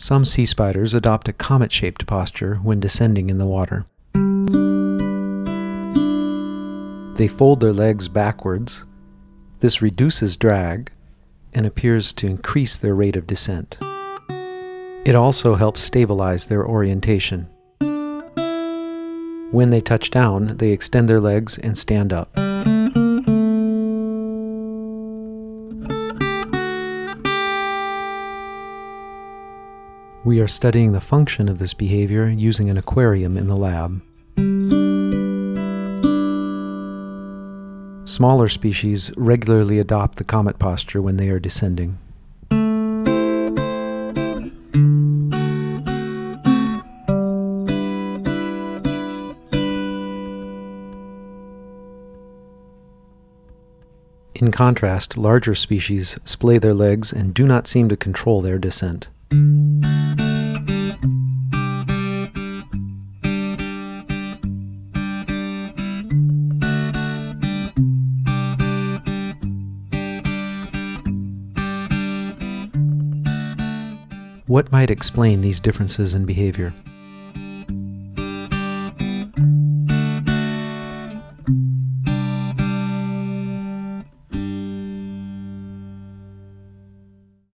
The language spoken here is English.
Some sea spiders adopt a comet shaped posture when descending in the water. They fold their legs backwards. This reduces drag and appears to increase their rate of descent. It also helps stabilize their orientation. When they touch down, they extend their legs and stand up. We are studying the function of this behavior using an aquarium in the lab. Smaller species regularly adopt the comet posture when they are descending. In contrast, larger species splay their legs and do not seem to control their descent. What might explain these differences in behavior?